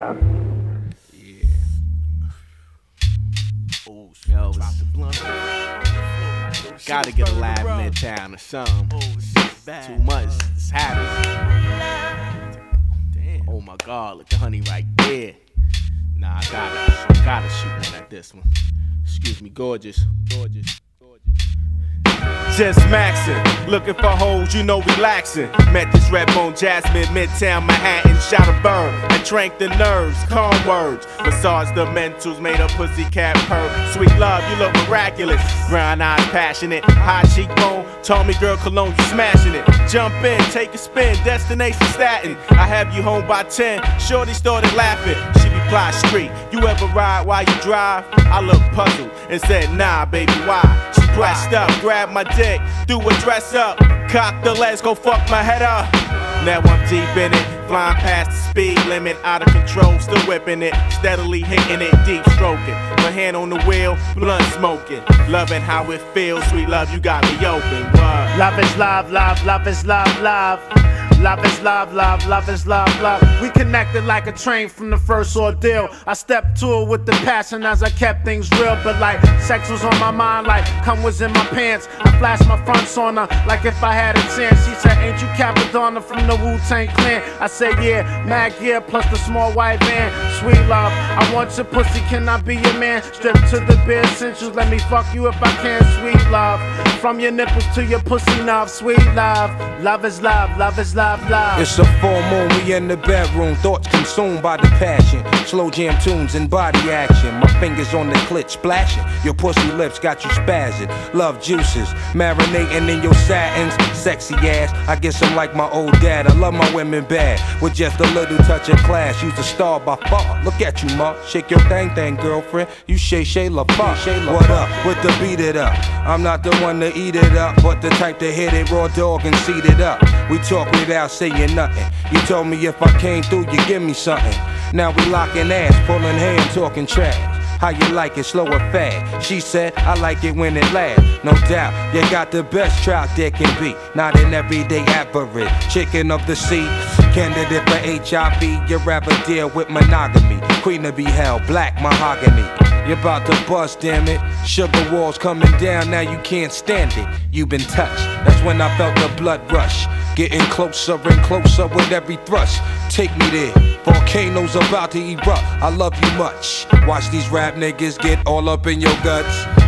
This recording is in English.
Yeah. Oh, yo, drop the blunt. Gotta get a lab midtown or something. Too much. It's happening. Damn. Oh my god, look at honey right there. Nah, I gotta, gotta shoot one at this one. Excuse me, gorgeous, gorgeous. Just maxing, looking for hoes, you know relaxing. Met this red bone Jasmine, Midtown Manhattan, shot a burn and drank the nerves, calm words. Massage the mentals, made a pussycat purr. Sweet love, you look miraculous. Brown eyes, passionate, high cheekbone. Told me, girl, cologne, you smashing it. Jump in, take a spin, destination Staten. I have you home by 10. Shorty started laughing. She replied, street. You ever ride while you drive? I looked puzzled and said, nah, baby, why? She pressed up, grabbed my dick, threw a dress up, cocked the legs, go fuck my head up. Now I'm deep in it, flying past the speed limit, out of control, still whipping it, steadily hitting it, deep stroking. My hand on the wheel, blunt smoking, loving how it feels. Sweet love, you got me open. Love is love, love, love is love, love. Love is love, love, love is love, love. We connected like a train from the first ordeal. I stepped to it with the passion as I kept things real. But like sex was on my mind, like cum was in my pants. I flashed my fronts on her like if I had a chance. She said, Ain't you Cappadonna from the Wu Tang Clan? I said, Yeah, Mag Gear plus the small white van. Sweet love, I want your pussy, can I be your man? Strip to the bare essentials, let me fuck you if I can. Sweet love, from your nipples to your pussy knob. Sweet love, love is love, love is love. Love. It's a full moon, we in the bedroom. Thoughts consumed by the passion. Slow jam tunes and body action. My fingers on the clit splashing. Your pussy lips got you spazzing. Love juices, marinating in your satins. Sexy ass, I guess I'm like my old dad. I love my women bad. With just a little touch of class. You's a star by far. Uh-huh. Look at you, ma. Shake your thing, thing, girlfriend. You Shay Shay La What up? With the beat it up. I'm not the one to eat it up, but the type to hit it raw dog and seat it up. We talk without saying nothing. You told me if I came through, you give me something. Now we locking ass, pulling hair, talking trash. How you like it, slow or fast? She said, I like it when it lasts. No doubt, you got the best trout there can be. Not an everyday average. Chicken of the sea, candidate for HIV. You rather deal with monogamy. Queen to be held, black mahogany. You're about to bust, damn it. Sugar walls coming down, now you can't stand it. You've been touched, that's when I felt the blood rush. Getting closer and closer with every thrust. Take me there. Volcanoes about to erupt. I love you much. Watch these rap niggas get all up in your guts.